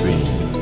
tragic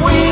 wings.